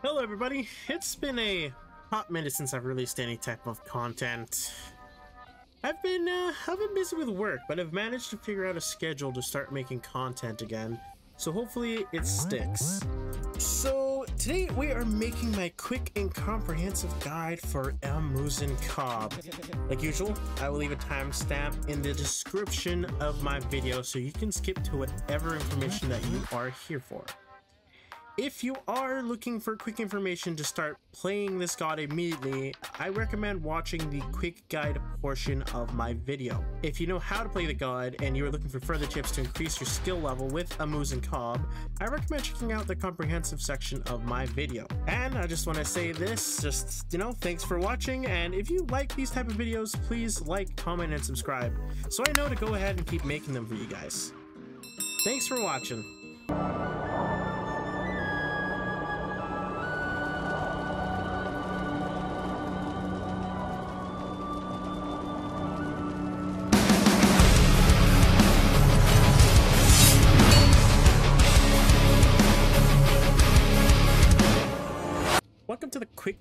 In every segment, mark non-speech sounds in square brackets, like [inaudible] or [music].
Hello everybody, it's been a hot minute since I've released any type of content. I've been, uh, I've been busy with work, but I've managed to figure out a schedule to start making content again, so hopefully it sticks. So today we are making my quick and comprehensive guide for Amuzen Cobb. Like usual, I will leave a timestamp in the description of my video so you can skip to whatever information that you are here for. If you are looking for quick information to start playing this god immediately, I recommend watching the quick guide portion of my video. If you know how to play the god and you are looking for further tips to increase your skill level with Amuzen Cobb, I recommend checking out the comprehensive section of my video. And I just want to say this, just, you know, thanks for watching, and if you like these type of videos, please like, comment, and subscribe, so I know to go ahead and keep making them for you guys. Thanks for watching.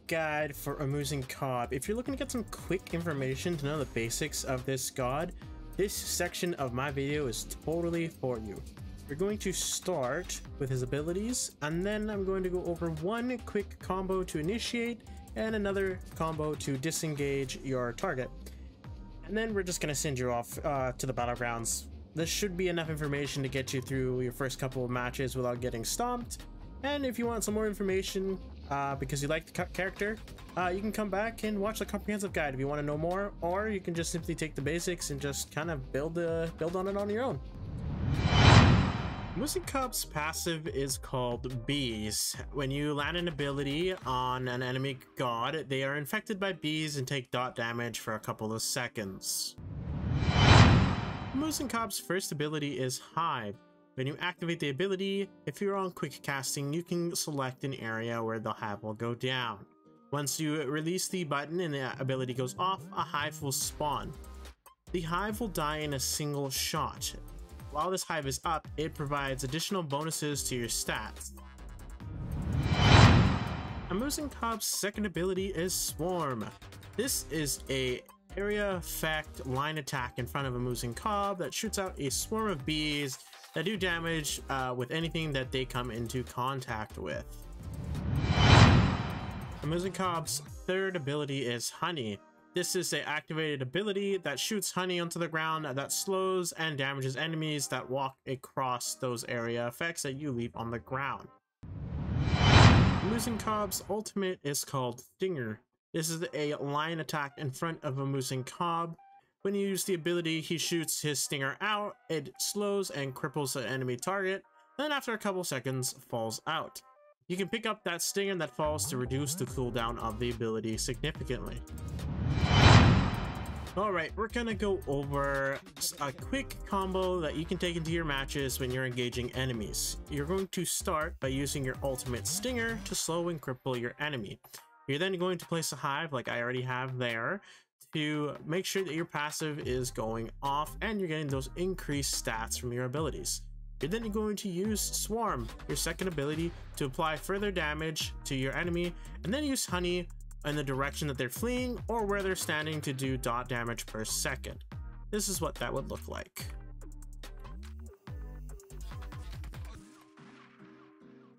Guide for Amusing Cobb. If you're looking to get some quick information to know the basics of this god, this section of my video is totally for you. We're going to start with his abilities, and then I'm going to go over one quick combo to initiate and another combo to disengage your target. And then we're just going to send you off uh, to the battlegrounds. This should be enough information to get you through your first couple of matches without getting stomped. And if you want some more information, uh, because you like the character, uh, you can come back and watch the comprehensive guide if you want to know more, or you can just simply take the basics and just kind of build uh, build on it on your own. Cab's passive is called Bees. When you land an ability on an enemy god, they are infected by bees and take dot damage for a couple of seconds. Cab's first ability is Hive. When you activate the ability, if you're on quick casting, you can select an area where the hive will go down. Once you release the button and the ability goes off, a hive will spawn. The hive will die in a single shot. While this hive is up, it provides additional bonuses to your stats. Amuzen Cobb's second ability is Swarm. This is a area effect line attack in front of Amuzen Cobb that shoots out a swarm of bees that do damage uh, with anything that they come into contact with. Amuzen Cobb's third ability is Honey. This is a activated ability that shoots honey onto the ground that slows and damages enemies that walk across those area effects that you leave on the ground. Cab's ultimate is called Stinger. This is a line attack in front of Amuzen Cobb when you use the ability, he shoots his stinger out, it slows and cripples the enemy target, then after a couple seconds, falls out. You can pick up that stinger that falls to reduce the cooldown of the ability significantly. Alright, we're gonna go over a quick combo that you can take into your matches when you're engaging enemies. You're going to start by using your ultimate stinger to slow and cripple your enemy. You're then going to place a hive like I already have there to make sure that your passive is going off and you're getting those increased stats from your abilities. You're then going to use Swarm, your second ability, to apply further damage to your enemy, and then use Honey in the direction that they're fleeing or where they're standing to do dot damage per second. This is what that would look like.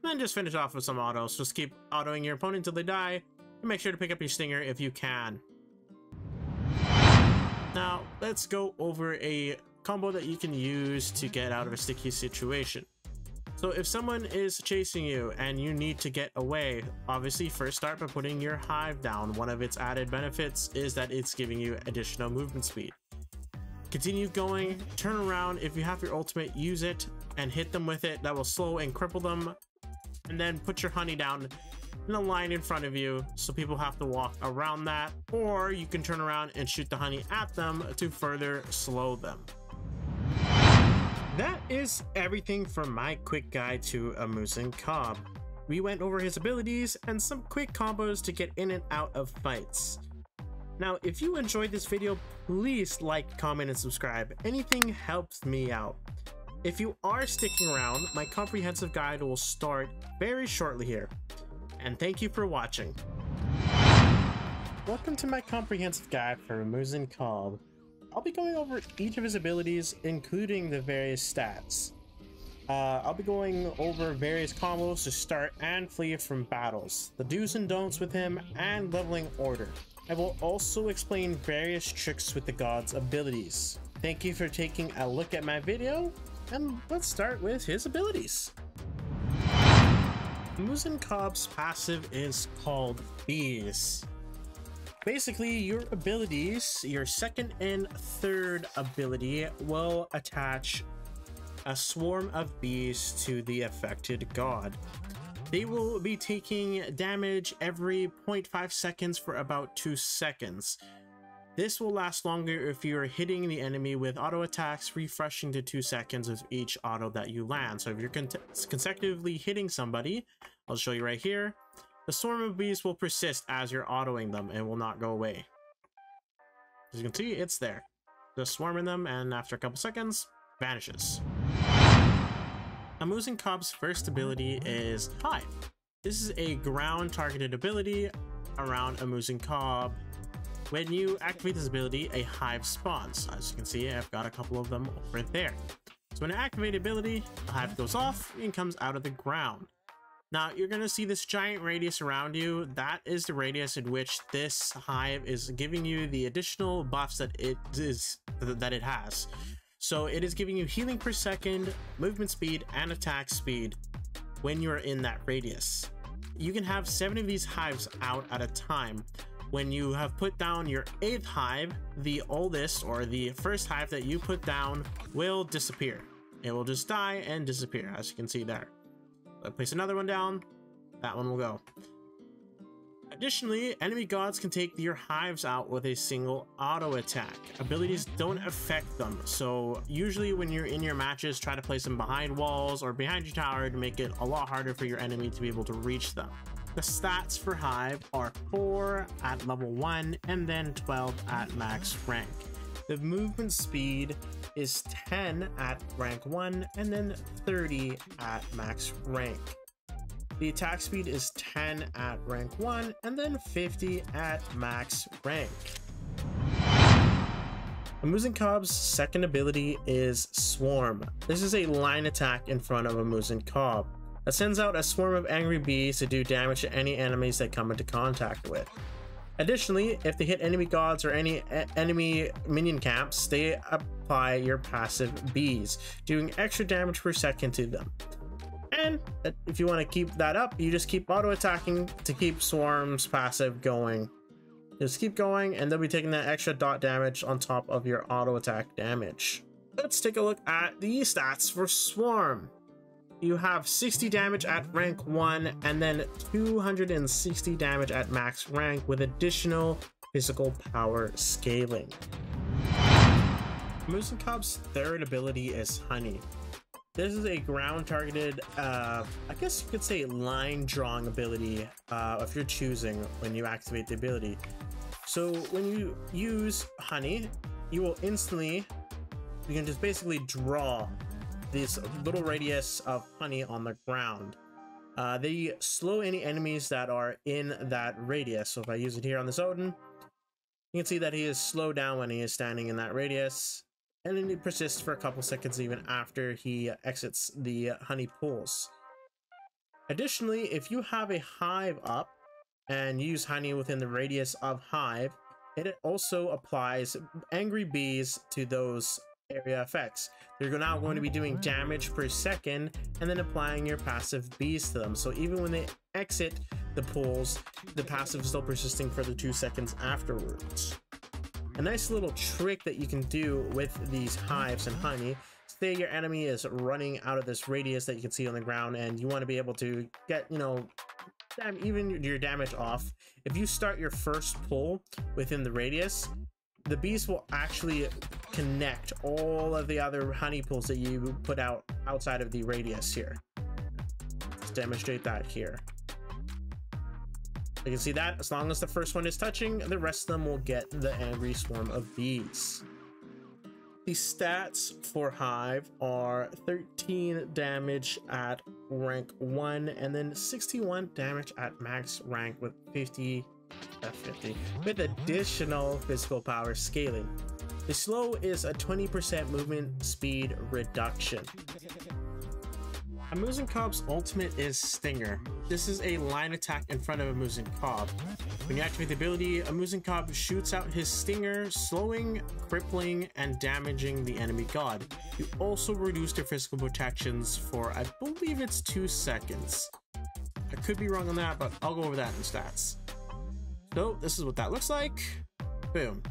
Then just finish off with some autos. Just keep autoing your opponent until they die, and make sure to pick up your stinger if you can. Now, let's go over a combo that you can use to get out of a sticky situation. So if someone is chasing you and you need to get away, obviously first start by putting your hive down. One of its added benefits is that it's giving you additional movement speed. Continue going, turn around, if you have your ultimate, use it and hit them with it. That will slow and cripple them. And then put your honey down in a line in front of you so people have to walk around that or you can turn around and shoot the honey at them to further slow them. That is everything from my quick guide to Amuzen Cobb. We went over his abilities and some quick combos to get in and out of fights. Now, if you enjoyed this video, please like, comment, and subscribe. Anything helps me out. If you are sticking around, my comprehensive guide will start very shortly here. And thank you for watching. Welcome to my comprehensive guide for Muzen Cab. I'll be going over each of his abilities, including the various stats. Uh, I'll be going over various combos to start and flee from battles, the do's and don'ts with him, and leveling order. I will also explain various tricks with the god's abilities. Thank you for taking a look at my video, and let's start with his abilities. Muzen Cab's passive is called Bees. Basically, your abilities, your second and third ability, will attach a swarm of bees to the affected god. They will be taking damage every 0.5 seconds for about 2 seconds. This will last longer if you're hitting the enemy with auto attacks, refreshing to 2 seconds of each auto that you land. So if you're con consecutively hitting somebody, I'll show you right here, the swarm of bees will persist as you're autoing them and will not go away. As you can see, it's there. Just swarming them and after a couple seconds, vanishes. Muzen Cab's first ability is Hive. This is a ground targeted ability around Muzen Cab. When you activate this ability, a hive spawns. As you can see, I've got a couple of them over there. So when I activate ability, the hive goes off and comes out of the ground. Now you're going to see this giant radius around you. That is the radius in which this hive is giving you the additional buffs that it is that it has. So it is giving you healing per second, movement speed, and attack speed when you're in that radius. You can have seven of these hives out at a time. When you have put down your eighth hive, the oldest or the first hive that you put down will disappear. It will just die and disappear, as you can see there. I place another one down, that one will go. Additionally, enemy gods can take your hives out with a single auto attack. Abilities don't affect them, so usually when you're in your matches, try to place them behind walls or behind your tower to make it a lot harder for your enemy to be able to reach them. The stats for Hive are 4 at level 1 and then 12 at max rank. The movement speed is 10 at rank 1 and then 30 at max rank. The attack speed is 10 at rank 1 and then 50 at max rank. Muzen Cab's second ability is Swarm. This is a line attack in front of Muzen Cab that sends out a swarm of angry bees to do damage to any enemies they come into contact with. Additionally, if they hit enemy gods or any enemy minion camps, they apply your passive bees, doing extra damage per second to them. And if you want to keep that up, you just keep auto attacking to keep Swarm's passive going. Just keep going and they'll be taking that extra dot damage on top of your auto attack damage. Let's take a look at the stats for Swarm. You have 60 damage at rank 1 and then 260 damage at max rank with additional physical power scaling. Muzen Cab's third ability is Honey. This is a ground targeted, uh, I guess you could say line drawing ability uh, if you're choosing when you activate the ability. So when you use honey, you will instantly, you can just basically draw this little radius of honey on the ground. Uh, they slow any enemies that are in that radius. So if I use it here on this Odin, you can see that he is slowed down when he is standing in that radius and then it persists for a couple seconds even after he exits the honey pools. Additionally, if you have a hive up and use honey within the radius of hive, it also applies angry bees to those area effects. They're now going to be doing oh. damage per second and then applying your passive bees to them. So even when they exit the pools, the passive is still persisting for the two seconds afterwards. A nice little trick that you can do with these hives and honey say your enemy is running out of this radius that you can see on the ground and you want to be able to get you know even your damage off if you start your first pull within the radius the bees will actually connect all of the other honey pools that you put out outside of the radius here let's demonstrate that here you can see that as long as the first one is touching, the rest of them will get the angry swarm of bees. The stats for Hive are 13 damage at rank 1 and then 61 damage at max rank with 50 uh, F50 with additional physical power scaling. The slow is a 20% movement speed reduction. A Cab's ultimate is Stinger. This is a line attack in front of a Muzen Cab. When you activate the ability, a Muzen Cab shoots out his Stinger, slowing, crippling, and damaging the enemy god. You also reduce their physical protections for, I believe it's 2 seconds. I could be wrong on that, but I'll go over that in stats. So this is what that looks like. Boom.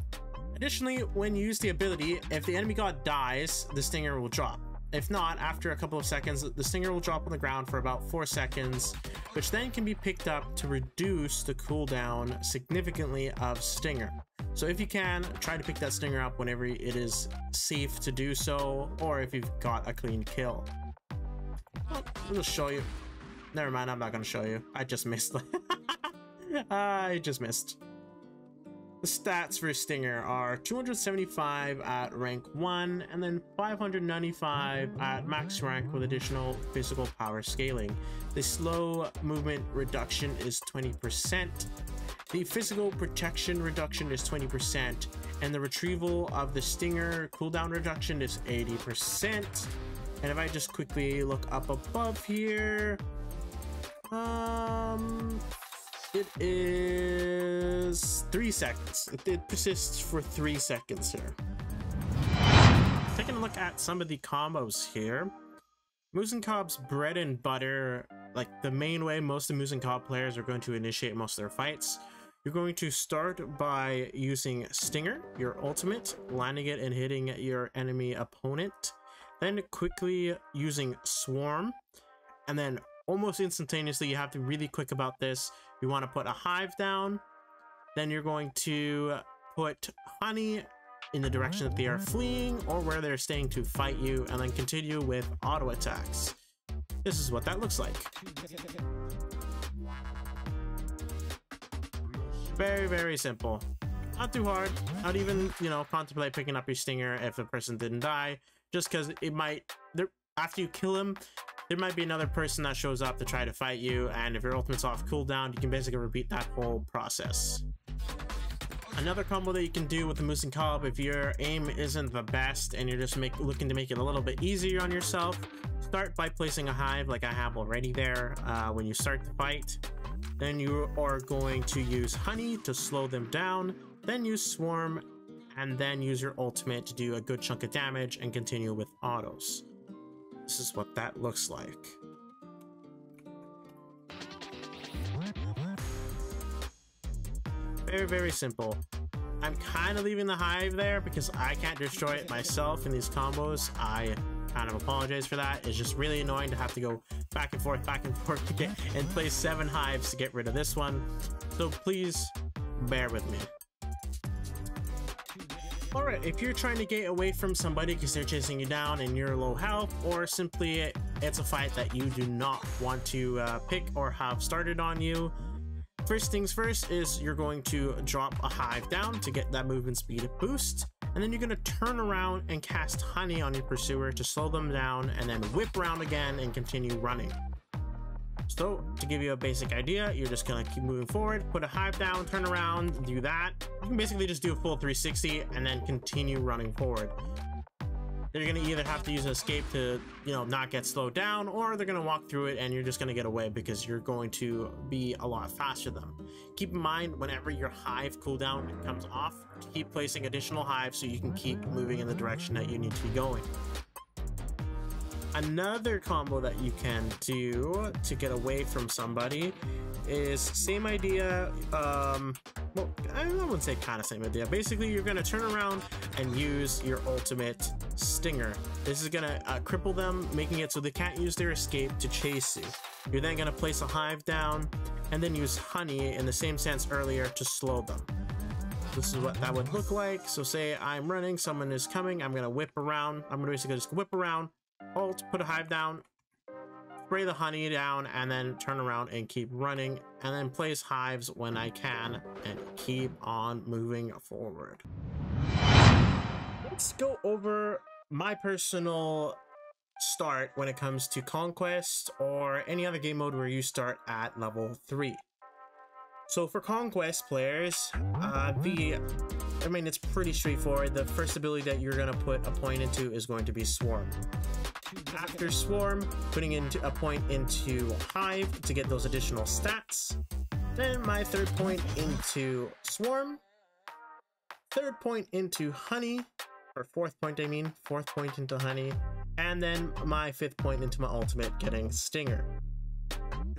Additionally, when you use the ability, if the enemy god dies, the Stinger will drop. If not, after a couple of seconds, the stinger will drop on the ground for about 4 seconds, which then can be picked up to reduce the cooldown significantly of stinger. So if you can, try to pick that stinger up whenever it is safe to do so, or if you've got a clean kill. Well, I'll show you. Never mind, I'm not going to show you. I just missed. [laughs] I just missed. The stats for Stinger are 275 at rank 1 and then 595 at max rank with additional physical power scaling. The slow movement reduction is 20%. The physical protection reduction is 20% and the retrieval of the Stinger cooldown reduction is 80%. And if I just quickly look up above here, um, it is three seconds. It, persists for three seconds here. Taking a look at some of the combos here. Muzen bread and butter, like the main way most of Muzen players are going to initiate most of their fights. You're going to start by using Stinger, your ultimate, landing it and hitting your enemy opponent. Then quickly using Swarm, and then almost instantaneously, you have to be really quick about this. You want to put a hive down. Then you're going to put honey in the direction that they are fleeing or where they're staying to fight you, and then continue with auto attacks. This is what that looks like. Very, very simple. Not too hard. Not even, you know, contemplate picking up your stinger if the person didn't die. Just because it might... After you kill him, there might be another person that shows up to try to fight you, and if your ultimate's off cooldown, you can basically repeat that whole process. Another combo that you can do with the Muzen Cab if your aim isn't the best and you're just make, looking to make it a little bit easier on yourself, start by placing a hive like I have already there uh, when you start the fight. Then you are going to use honey to slow them down, then use swarm, and then use your ultimate to do a good chunk of damage and continue with autos. This is what that looks like. Very, very simple. I'm kind of leaving the hive there because I can't destroy it myself in these combos. I kind of apologize for that. It's just really annoying to have to go back and forth, back and [laughs] forth to get and place seven hives to get rid of this one. So please bear with me. Alright, if you're trying to get away from somebody because they're chasing you down and you're low health, or simply it's a fight that you do not want to uh, pick or have started on you, first things first is you're going to drop a hive down to get that movement speed boost, and then you're going to turn around and cast honey on your pursuer to slow them down, and then whip around again and continue running. So to give you a basic idea, you're just gonna keep moving forward, put a hive down, turn around, do that. You can basically just do a full 360 and then continue running forward. They're gonna either have to use an escape to, you know, not get slowed down, or they're gonna walk through it and you're just gonna get away because you're going to be a lot faster than them. Keep in mind, whenever your hive cooldown comes off, keep placing additional hives so you can keep moving in the direction that you need to be going. Another combo that you can do to get away from somebody is same idea. Um, well, I wouldn't say kind of same idea. Basically, you're gonna turn around and use your ultimate stinger. This is gonna uh, cripple them, making it so they can't use their escape to chase you. You're then gonna place a hive down and then use honey in the same sense earlier to slow them. This is what that would look like. So say I'm running, someone is coming, I'm gonna whip around. I'm gonna basically just whip around, ult, put a hive down, spray the honey down, and then turn around and keep running, and then place hives when I can, and keep on moving forward. let's go over my personal start when it comes to Conquest or any other game mode where you start at level 3. So for Conquest players, uh, the, I mean, it's pretty straightforward. The first ability that you're going to put a point into is going to be Swarm. After Swarm, putting into a point into Hive to get those additional stats. Then my third point into Swarm. Third point into Honey, or fourth point I mean, fourth point into Honey. And then my fifth point into my ultimate, getting Stinger.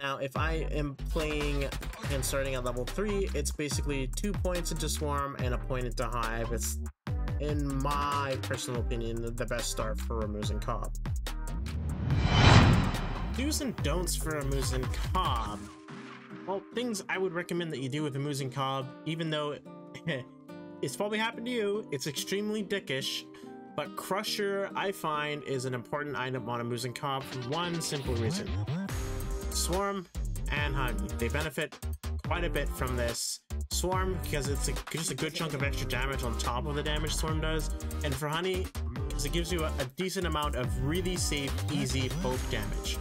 Now, if I am playing and starting at level 3, it's basically two points into Swarm and a point into Hive. It's, in my personal opinion, the best start for Ramuzen Cab. Do's and don'ts for a Ramuzen Cab. Well, things I would recommend that you do with a Ramuzen Cab, even though [laughs] it's probably happened to you, it's extremely dickish, but Crusher, I find, is an important item on a Ramuzen Cab for one simple reason. Swarm and Honey, they benefit quite a bit from this. Swarm, because it's a, just a good chunk of extra damage on top of the damage Swarm does, and for Honey, because it gives you a, a decent amount of really safe, easy poke damage.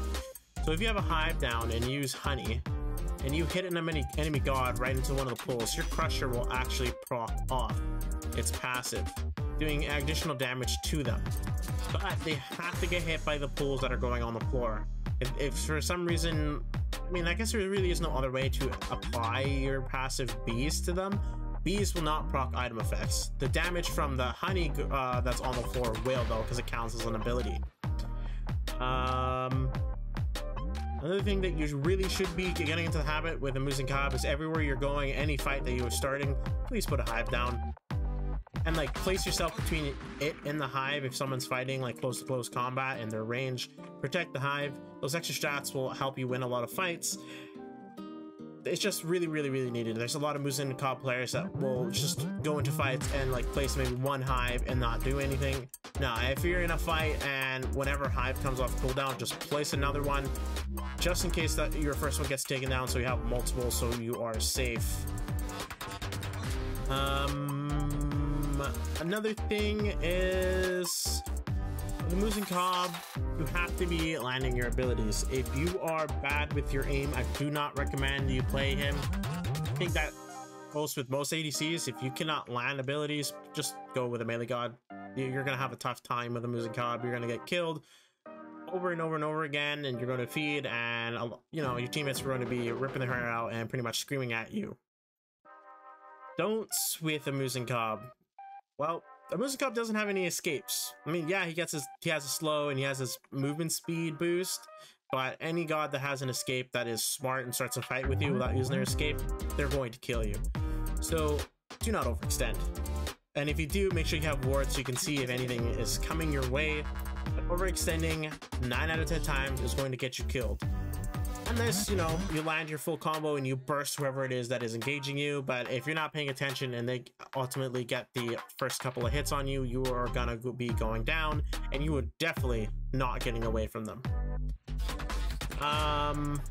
So if you have a Hive down and use Honey, and you hit an enemy, enemy god right into one of the pools, your Crusher will actually proc off its passive doing additional damage to them. But they have to get hit by the pools that are going on the floor. If, if for some reason, I mean, I guess there really is no other way to apply your passive bees to them. Bees will not proc item effects. The damage from the honey uh, that's on the floor will though, because it counts as an ability. Um, Another thing that you really should be getting into the habit with a Muzen Cab is everywhere you're going, any fight that you are starting, please put a hive down. And like place yourself between it and the hive if someone's fighting like close to close combat and their range. Protect the hive. Those extra stats will help you win a lot of fights it's just really really really needed. There's a lot of Muzen Cab players that will just go into fights and like place maybe one hive and not do anything. Now if you're in a fight and whenever hive comes off cooldown just place another one just in case that your first one gets taken down so you have multiple so you are safe. Um another thing is the Muzen Cab, you have to be landing your abilities. If you are bad with your aim, I do not recommend you play him. I think that goes with most ADCs. If you cannot land abilities, just go with a melee god. You're gonna have a tough time with a Muzen Cab. You're gonna get killed over and over and over again, and you're going to feed, and you know your teammates are going to be ripping their hair out and pretty much screaming at you. Don't with a Muzen Cab. Well, Muzen Cab doesn't have any escapes. I mean, yeah, he gets his he has a slow and he has his movement speed boost, but any god that has an escape that is smart and starts a fight with you without using their escape, they're going to kill you. So do not overextend. And if you do, make sure you have wards so you can see if anything is coming your way. But overextending 9 out of 10 times is going to get you killed unless you know you land your full combo and you burst whoever it is that is engaging you but if you're not paying attention and they ultimately get the first couple of hits on you you are gonna be going down and you are definitely not getting away from them. Um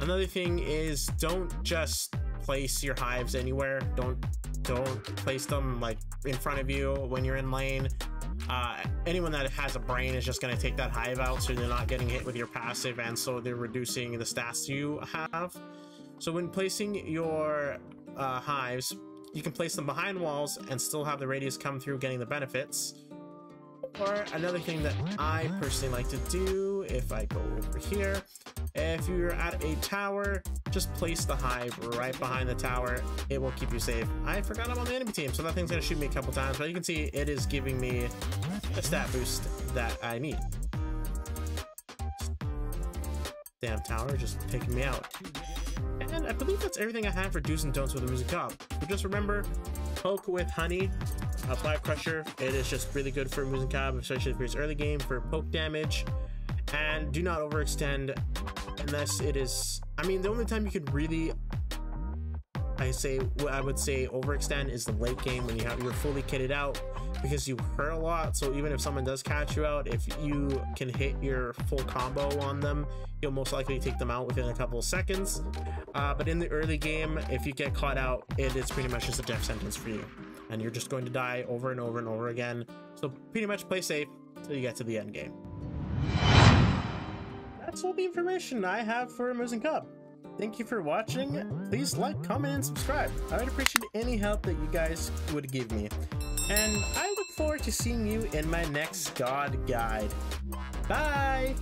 another thing is don't just place your hives anywhere. Don't don't place them like in front of you when you're in lane uh, anyone that has a brain is just going to take that hive out so they're not getting hit with your passive and so they're reducing the stats you have. So when placing your uh, hives, you can place them behind walls and still have the radius come through getting the benefits. Or another thing that I personally like to do, if I go over here, if you're at a tower, just place the hive right behind the tower. It will keep you safe. I forgot I'm on the enemy team, so that thing's gonna shoot me a couple times, but you can see it is giving me a stat boost that I need. Damn tower just taking me out. And I believe that's everything I have for do's and don'ts with the Cab. But just remember, poke with honey, apply crusher. It is just really good for Muzen especially for his early game for poke damage. And do not overextend unless it is I mean the only time you could really I say what I would say overextend is the late game when you have you're fully kitted out because you hurt a lot so even if someone does catch you out if you can hit your full combo on them you'll most likely take them out within a couple of seconds uh, but in the early game if you get caught out it is pretty much just a death sentence for you and you're just going to die over and over and over again. So pretty much play safe till you get to the end game. That's all the information I have for Moose and. Thank you for watching. Please like, comment, and subscribe. I would appreciate any help that you guys would give me. And I look forward to seeing you in my next God Guide. Bye!